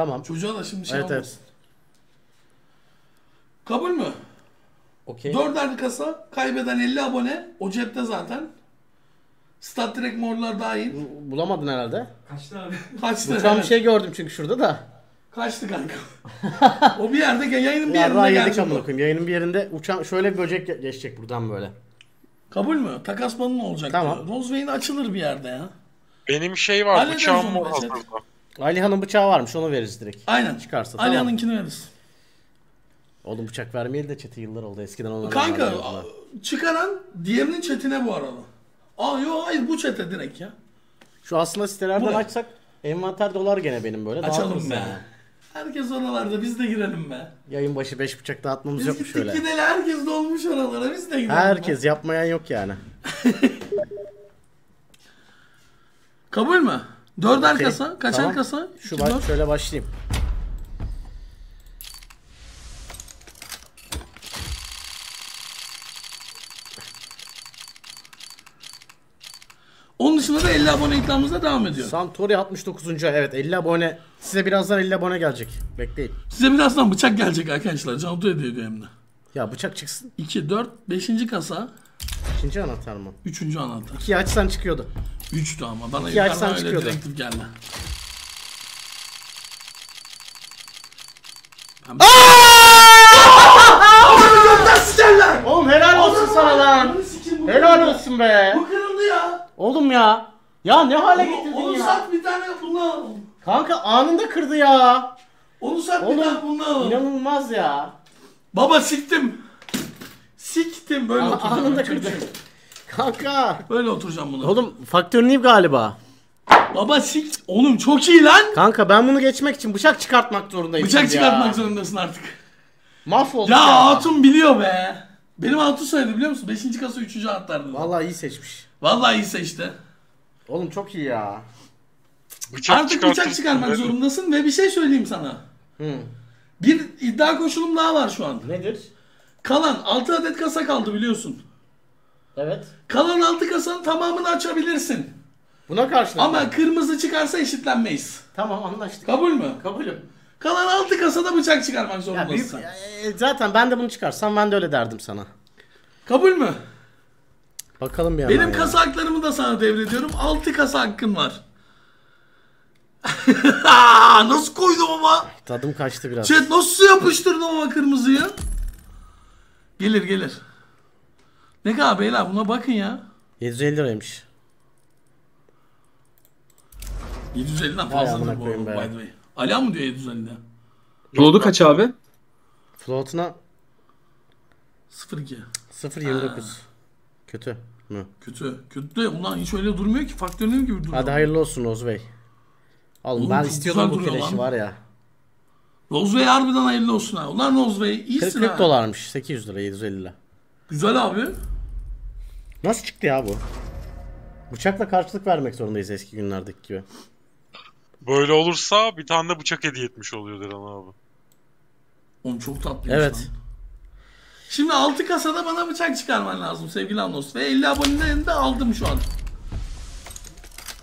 Tamam. Çocuğa da şimdi şey Evet, olmasın. Kabul mü? Okey. Dörder kasa, kaybeden 50 abone. O cepte zaten. Stat Trek morlar dahil. Bu- Bulamadın herhalde. Kaçtı abi. Kaçtı. Uçan bir evet. şey gördüm çünkü şurada da. Kaçtı kanka. o bir yerde, yayının bir yerinde yedik gelecek amına o. koyayım. Yayının bir yerinde uçan şöyle bir böcek ge- geçecek buradan böyle. Kabul mü? Takas banın olacak Tamam. Rosewayne açılır bir yerde ya. Benim şey var Hallederiz bıçağım onu var Behçet. hazırda. Alihan'ın bıçağı varmış onu veririz direkt. Aynen. Çıkarsa tamam. Alihan'ınkini veririz. Oğlum bıçak vermeyeli de çete yıllar oldu. Eskiden onlar Kanka a- çıkaran diğerinin chatine bu arada. Aa yok hayır bu chat'e direkt ya. Şu aslında sitelerden Bu ne? açsak envanter dolar gene benim böyle. Açalım be. yani. Herkes oralarda biz de girelim be. Yayın başı 5 bıçak dağıtmamız Biz yok mu gittik şöyle? gideli herkes dolmuş oralara biz de gidelim. be. Herkes yapmayan yok yani. Kabul mü? Dörder Okey, kasa, kaçar tamam. kasa? Şu İki, baş, şöyle başlayayım. Onun dışında da 50 abone ikramımızda devam ediyor. Santori 69. evet 50 abone. Size birazdan 50 abone gelecek. Bekleyin. Size birazdan bıçak gelecek arkadaşlar. Cantu ediyor diyor hem de. Ya bıçak çıksın. 2, 4, 5. kasa, İkinci anahtar mı? 3. anahtar. 2 açsan çıkıyordu. 3'tü ama bana İki yukarıdan öyle çıkıyordu. direktif geldi. Ben... Gönder Oğlum helal olsun sana lan. Helal olsun be. Bu kırıldı ya. Oğlum ya. Ya ne hale Onu, getirdin onu ya. sat bir tane bunu al. Kanka anında kırdı ya. Onu sat bir Oğlum tane bunu al. inanılmaz ya. Baba siktim. Siktim böyle Aa, oturacağım. anında kırdı. Kanka. Böyle oturacağım buna. Oğlum faktör new galiba. Baba sik. Oğlum çok iyi lan. Kanka ben bunu geçmek için bıçak çıkartmak zorundayım. Bıçak şimdi çıkartmak ya. zorundasın artık. Mahvolduk Ya ya. Hatun biliyor be. Benim Hatun söyledi biliyor musun? 5. kasa 3. atlardı. Vallahi iyi seçmiş. Vallahi iyi seçti. Oğlum çok iyi ya. Bıçak Artık bıçak dedim. zorundasın ve bir şey söyleyeyim sana. Hı. Bir iddia koşulum daha var şu an. Nedir? Kalan 6 adet kasa kaldı biliyorsun. Evet. Kalan 6 kasanın tamamını açabilirsin. Buna karşılık. Ama kırmızı çıkarsa eşitlenmeyiz. Tamam anlaştık. Kabul mü? Kabulüm. Kalan 6 kasada bıçak çıkarmak Ya büyük, zorundasın. e, zaten ben de bunu çıkarsam ben de öyle derdim sana. Kabul mü? Bakalım bir Benim hemen ya. kasa haklarımı da sana devrediyorum. 6 kasa hakkın var. nasıl koydum ama? Tadım kaçtı biraz. Chat nasıl yapıştırdım ama kırmızıyı? Gelir gelir. Ne kadar beyler buna bakın ya. 750 liraymış. 750'den Vay fazladır bu by the way. Ala mı diyor 750'den? Float'u kaç abi? Float'una 0.2. 0.29. Kötü mü? Kötü. Kötü de ulan hiç öyle durmuyor ki. Faktörünün gibi duruyor. Hadi hayırlı olsun Oğuz Bey. Oğlum Oğlum ben istiyordum bu flash'i var ya. Rozbey harbiden hayırlı olsun ha. Ulan Rozbey 40, iyisin 40 ha. dolarmış. 800 lira 750 lira. Güzel abi. Nasıl çıktı ya bu? Bıçakla karşılık vermek zorundayız eski günlerdeki gibi. Böyle olursa bir tane de bıçak hediye etmiş oluyor Dilan abi. Oğlum çok tatlıymış Evet. Şimdi 6 kasada bana bıçak çıkarman lazım sevgili Anlos. Ve 50 abonelerini de aldım şu an.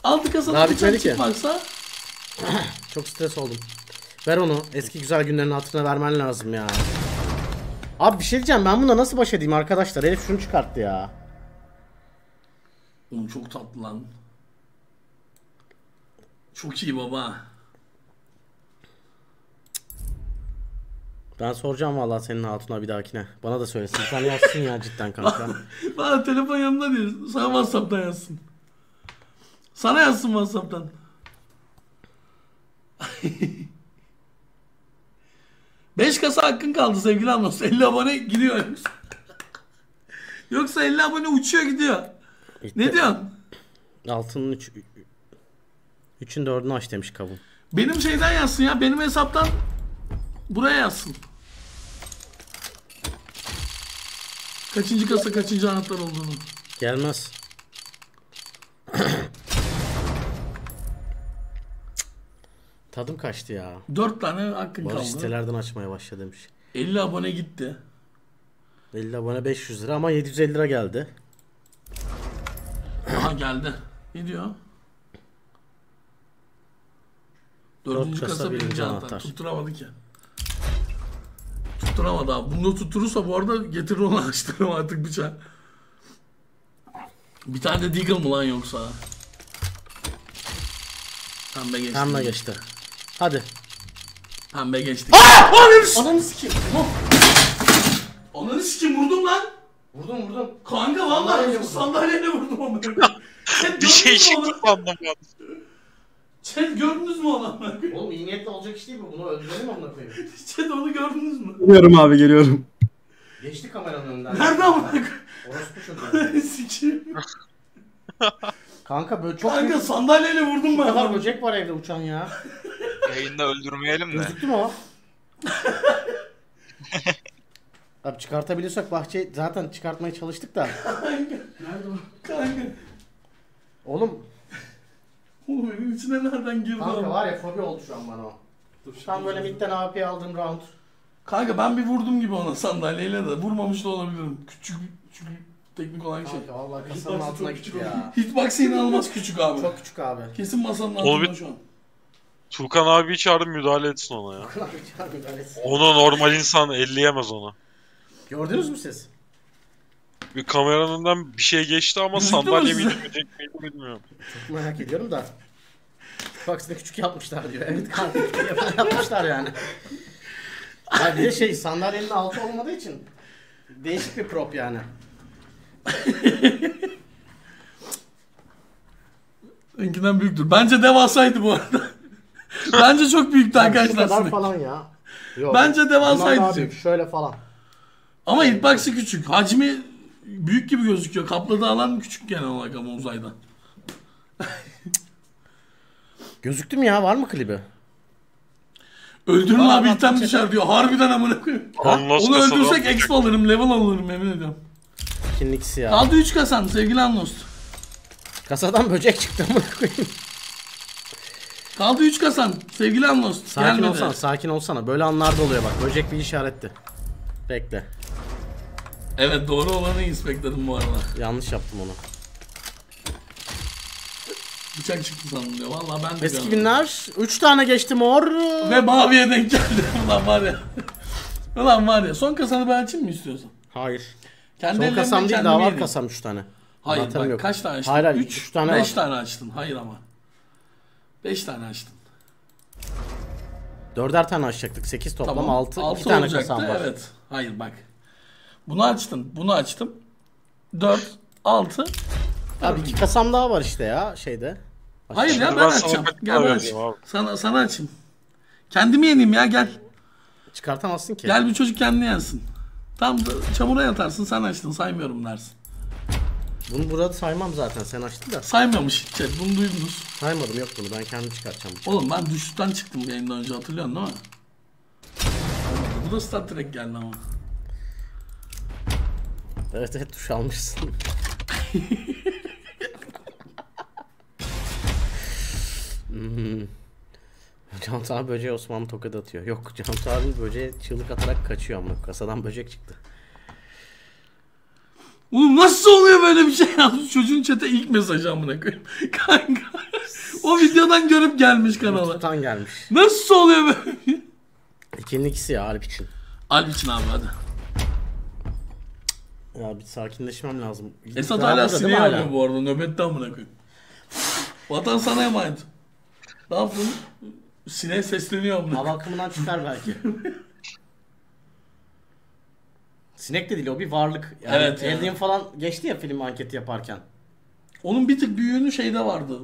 6 kasada Daha bıçak bitmedi ki. Çok stres oldum. Ver onu. Eski güzel günlerin hatırına vermen lazım ya. Abi bir şey diyeceğim ben bununla nasıl baş edeyim arkadaşlar? Herif şunu çıkarttı ya. Oğlum çok tatlı lan. Çok iyi baba. Ben soracağım vallahi senin hatuna bir dahakine. Bana da söylesin. Sen yazsın ya cidden kanka. Bana telefon yanımda değil. Sana Whatsapp'tan yazsın. Sana yazsın Whatsapp'tan. Beş kasa hakkın kaldı sevgili Anlos. 50 abone gidiyor. Yoksa 50 abone uçuyor gidiyor. Ne diyorsun? Altının 3 3'ün 4'ünü aç demiş kavun. Benim şeyden yazsın ya. Benim hesaptan buraya yazsın. Kaçıncı kasa kaçıncı anahtar olduğunu. Gelmez. Tadım kaçtı ya. 4 tane hakkın Barış kaldı. sitelerden açmaya başla demiş. 50 abone gitti. 50 abone 500 lira ama 750 lira geldi. Aha geldi. Ne diyor? Dördüncü kasa, kasa, birinci birinci anahtar. anahtar. Tutturamadı ki. Tutturamadı abi. Bunu tutturursa bu arada getirir onu açtırırım artık bıçağı. Bir tane de Deagle mı lan yoksa? Pembe geçti. Pembe geçti. Hadi. Pembe geçti. Ananı s- Ananı sikeyim. Ananı sikim vurdum lan. Vurdum vurdum. Kanka Sandalyeyle vallahi vurdum. sandalyeyle vurdum onu. Chat Bir şey gördünüz mü onu? çıktı ben. Chat gördünüz mü onu? Oğlum iyi niyetle olacak iş değil mi? Bunu öldürelim amına koyayım. Chat onu gördünüz mü? Geliyorum abi geliyorum. Geçti kameranın önünden. Nerede amına koyayım? Orospu çocuğu. Sikim. Kanka böyle çok Kanka sandalyeyle vurdum Bu kadar ben. böcek var evde uçan ya. Yayında öldürmeyelim de. Gözüktü mü o? Abi çıkartabiliyorsak bahçeyi zaten çıkartmaya çalıştık da. Kanka. Oğlum Oğlum evin içine nereden girdi kanka o? var ya fobi oldu şu an bana o. Tam böyle midden AWP aldığım round. Kanka ben bir vurdum gibi ona sandalyeyle de vurmamış da olabilirim. Küçük küçük teknik olan şey. Kanka vallahi kasanın Hitbox'ı altına çok gitti küçük ya. Hitbox'ı inanılmaz küçük abi. Çok küçük abi. Kesin masanın altında şu an. Tuğkan abi çağırın müdahale etsin ona ya. Gördünüz Onu normal insan elleyemez onu. mü siz? Bir kameranın önünden bir şey geçti ama sandalye miydi böcek miydi bilmiyorum. Çok merak ediyorum da. Bak size küçük yapmışlar diyor. Evet kanka küçük yapmışlar yani. Ya bir de şey sandalyenin altı olmadığı için değişik bir prop yani. Benimkinden büyüktür. Bence devasaydı bu arada. Bence çok büyüktü Şu arkadaşlar. kadar sinek. falan ya. Yok. Bence devasaydı büyük, Şöyle falan. Ama hitbox'ı küçük. Hacmi büyük gibi gözüküyor. Kapladığı alan küçük genel olarak ama uzayda. Gözüktü mü ya? Var mı klibi? Öldürün Aa, abi bak, düşer diyor. Harbiden amına koyayım. Onu öldürsek exp alırım, level alırım yemin ediyorum. Kinliksi ya. Kaldı 3 kasan sevgili Anlost. Kasadan böcek çıktı amına koyayım. Kaldı 3 kasan sevgili Anlost. Sakin Gelmedi. olsana, sakin olsana. Böyle anlarda oluyor bak. Böcek bir işaretti. Bekle. Evet doğru olanı inspektledim bu arada. Yanlış yaptım onu. Bıçak çıktı sandım diyor. Valla ben de Eski günler. 3 tane geçti mor. Ve maviye denk geldi. Ulan var ya. Ulan var ya. Son kasanı ben açayım mı istiyorsan? Hayır. Kendi Son kasam değil daha var kasam 3 tane. Hayır Anahtarım bak yok. kaç tane açtın? Hayır, hayır, 3 üç tane 5 var. tane açtın. Hayır ama. 5 tane açtın. Dörder tane açacaktık. 8 toplam Tamam. 6. 6 2 tane kasam var. Evet. Hayır bak. Bunu açtın. Bunu açtım. 4 6 Abi iki kasam daha var işte ya şeyde. Hayır ya ben açacağım. Gel ben açayım. Sana, sana açayım. Kendimi yeneyim ya gel. Çıkartamazsın ki. Gel bir çocuk kendini yensin. Tam çamura yatarsın sen açtın saymıyorum dersin. Bunu burada saymam zaten. Sen açtın da. Saymamış chat bunu duydunuz. Saymadım yok bunu. Ben kendim çıkartacağım. Oğlum ben düşüşten çıktım yayından önce hatırlıyorsun değil mi? Bu da Star Trek geldi ama. Evet evet tuş almışsın. hmm. Cantu abi böceği Osmanlı tokat atıyor. Yok Cantu abi böceğe çığlık atarak kaçıyor ama kasadan böcek çıktı. Oğlum nasıl oluyor böyle bir şey yazmış çocuğun chat'e ilk mesajı amına koyayım. Kanka. o videodan görüp gelmiş kanala. Tutan gelmiş. Nasıl oluyor böyle? İkinin ikisi ya Alp için. Alp için abi hadi. Ya bir sakinleşmem lazım. Esat Daha hala hala? arıyor bu arada nöbette amına koyayım. Vatan sana emanet. Ne yaptın? Sineğe sesleniyor amına. Hava akımından çıkar belki. Sinek de değil o bir varlık. Yani Evet. Alien falan geçti ya film anketi yaparken. Onun bir tık büyüğünü şeyde vardı.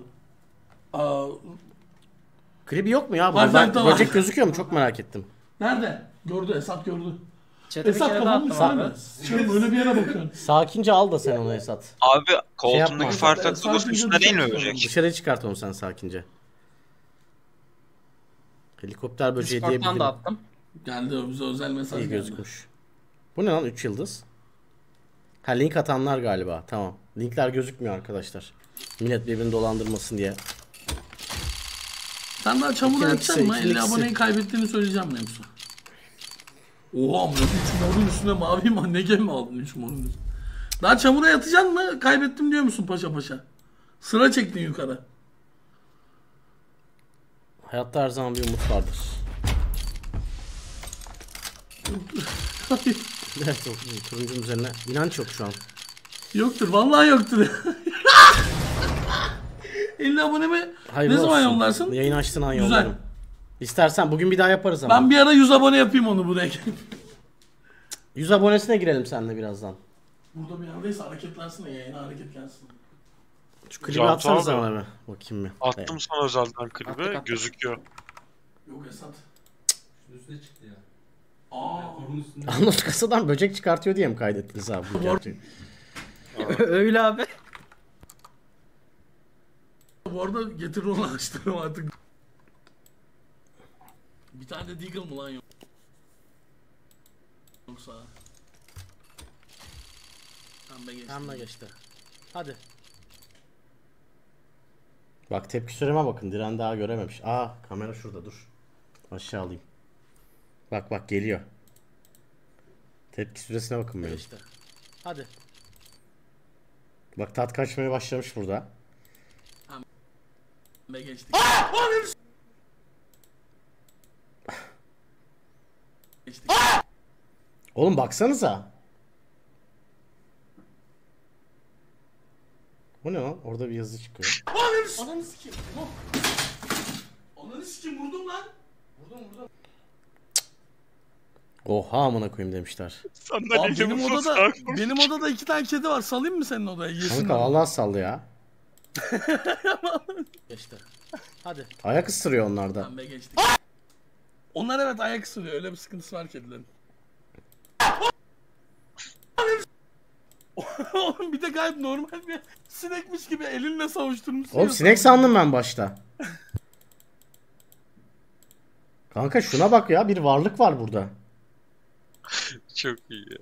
Aa, Klibi yok mu ya? Half-Life'da Ben, var. böcek gözüküyor mu? Çok merak ettim. nerede? Gördü Esat gördü. Bir Esat kafamı sana. Canım öyle bir yere bakıyorsun. Sakince al da sen onu Esat. Abi yapma. koltuğundaki Sadece logosun üstünde değil mi dışarı böcek? Dışarı çıkart onu sen sakince. Helikopter böceği diye bir da film. attım. Geldi bize özel mesaj İyi geldi. gözükmüş. Bu ne lan 3 yıldız? Ha link atanlar galiba. Tamam. Linkler gözükmüyor arkadaşlar. Millet birbirini dolandırmasın diye. Sen daha çamura İki atacaksın mı? ikisi, 50 ikisi. aboneyi kaybettiğini söyleyeceğim Memsu. Oha amına 3 morun üstüne mavi mi? Ne gemi aldın 3 morun üstüne? Daha çamura yatacaksın mı? Kaybettim diyor musun paşa paşa? Sıra çektin yukarı. Hayatta her zaman bir umut vardır. Evet turuncunun üzerine inanç yok şu an. Yoktur vallahi yoktur. 50 abone mi? Hayırlı ne zaman olsun. yollarsın? Yayın açtığın an Güzel. yollarım. İstersen bugün bir daha yaparız ama. Ben bir ara 100 abone yapayım onu buraya. 100 abonesine girelim seninle birazdan. Burada bir yerdeyse hareketlensin de yayına hareket gelsin. Şu klibi Can atsanız abi. bana bir. Bakayım bir. Attım sana özelden Attık, klibe attık. gözüküyor. Yok Esat. Üstüne çıktı ya. Anlat kasadan böcek çıkartıyor diye mi kaydettiniz abi bu gerçeği? Öyle abi. Bu arada getir onu açtırım artık. Bir tane de Deagle mı lan yok? Yoksa. Pembe geçti. Pembe geçti. Hadi. Bak tepki süreme bakın. Diren daha görememiş. Aa kamera şurada dur. Aşağı alayım. Bak bak geliyor. Tepki süresine bakın benim. Geçti. Hadi. Bak tat kaçmaya başlamış burada. Pembe geçti. geçti. Oğlum baksanıza. Bu ne lan? Orada bir yazı çıkıyor. Ananı sikeyim. Tamam. Ananı sikeyim vurdum lan. Vurdum vurdum. Oha amına koyayım demişler. Abi benim odada benim odada iki tane kedi var. Salayım mı senin odaya? Yesin. Kanka vallahi sallı ya. Geçti. Hadi. Ayak ısırıyor onlar da. Pembe geçti. Onlar evet ayak ısırıyor. Öyle bir sıkıntısı var kedilerin. Oğlum bir de gayet normal bir sinekmiş gibi elinle savuşturmuşsun. Oğlum ya. sinek sandım ben başta. Kanka şuna bak ya bir varlık var burada. Çok iyi ya.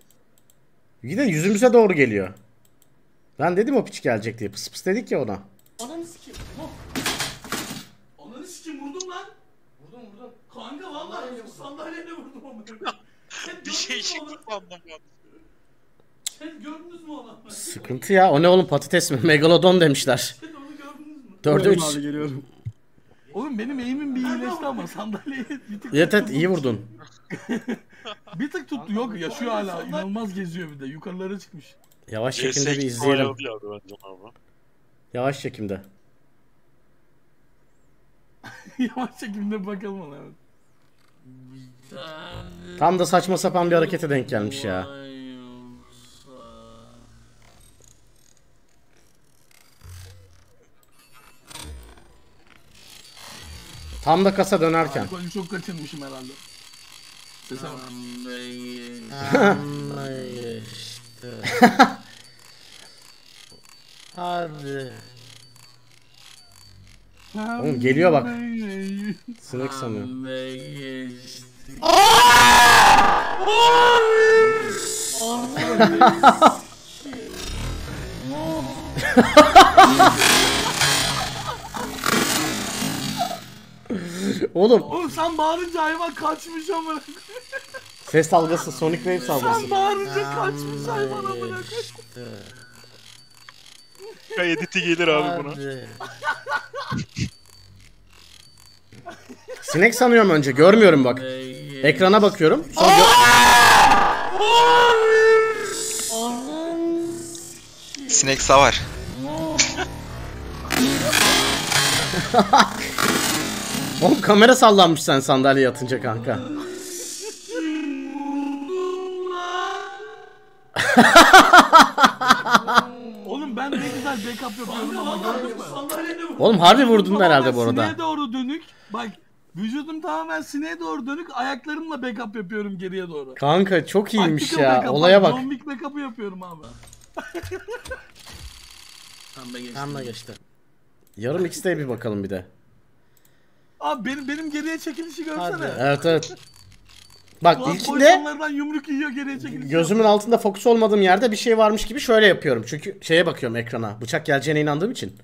Yine yüzümüze doğru geliyor. Ben dedim o piç gelecek diye. Pıs pıs dedik ya ona. Ananı sikeyim. Tamam. Ananı sikeyim vurdum lan. Vurdum vurdum. Kanka vallahi sandalyeyle vurdum onu. Bir şey çıktı ben. Chat gördünüz mü onu? Sıkıntı ya. O ne oğlum patates mi? Megalodon demişler. Chat onu gördünüz mü? Dörde üç. Abi geliyorum. Oğlum benim eğimim bir iyileşti ama sandalyeyi bir tık Evet evet iyi vurdun. Bir tık tuttu yok yaşıyor hala inanılmaz geziyor bir de yukarılara çıkmış. Yavaş çekimde bir PS8 izleyelim. Yavaş çekimde. Yavaş çekimde bakalım ona evet. Tam da saçma sapan bir harekete denk gelmiş ya. Tam da kasa dönerken. Alkolü çok kaçırmışım herhalde. Sese bak. Hadi. Oğlum geliyor bak. Sinek sanıyorum. Oğlum Oğlum sen bağırınca hayvan kaçmış ama. ses dalgası Sonic Wave saldırısı. Sen bağırınca kaçmış hayvan amına. Ya editi gelir abi buna. Sinek sanıyorum önce görmüyorum bak. Ekrana bakıyorum. Sonra gö- Sinek savar. Oğlum kamera sallanmış sen sandalyeye yatınca kanka. Oğlum ben ne güzel backup yapıyorum ama gördün mü? Oğlum harbi vurdun herhalde bu arada. Sineğe doğru dönük. Bak vücudum tamamen sineğe doğru dönük. Ayaklarımla backup yapıyorum geriye doğru. Kanka çok iyiymiş Tactical ya. backup, Olaya bak. Wick backup'ı yapıyorum abi. Pembe geçti. Pembe geçti. Yarım X'te bir bakalım bir de. Abi benim benim geriye çekilişi görsene. Evet evet. Bak Ulan ilkinde yumruk yiyor geriye çekilişi. gözümün altında fokus olmadığım yerde bir şey varmış gibi şöyle yapıyorum. Çünkü şeye bakıyorum ekrana. Bıçak geleceğine inandığım için.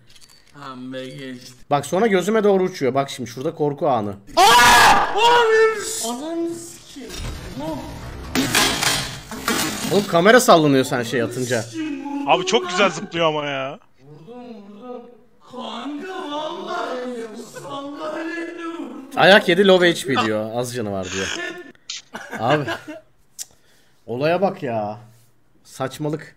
Pembe geçti. Bak sonra gözüme doğru uçuyor. Bak şimdi şurada korku anı. Oğlum kamera sallanıyor sen şey atınca. Abi çok güzel zıplıyor ama ya. Kanka Ayak yedi low HP diyor. Az canı var diyor. Abi. cık, Olaya bak ya. Saçmalık.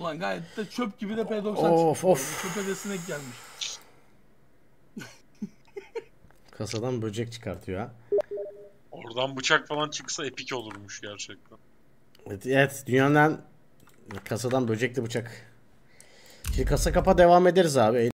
Ulan gayet de çöp gibi de P90 Of, çıktı. of. Çöpe de sinek gelmiş. Kasadan böcek çıkartıyor ha. Oradan bıçak falan çıksa epik olurmuş gerçekten. Evet, evet dünyanın en kasadan böcekli bıçak. Şimdi kasa kapa devam ederiz abi.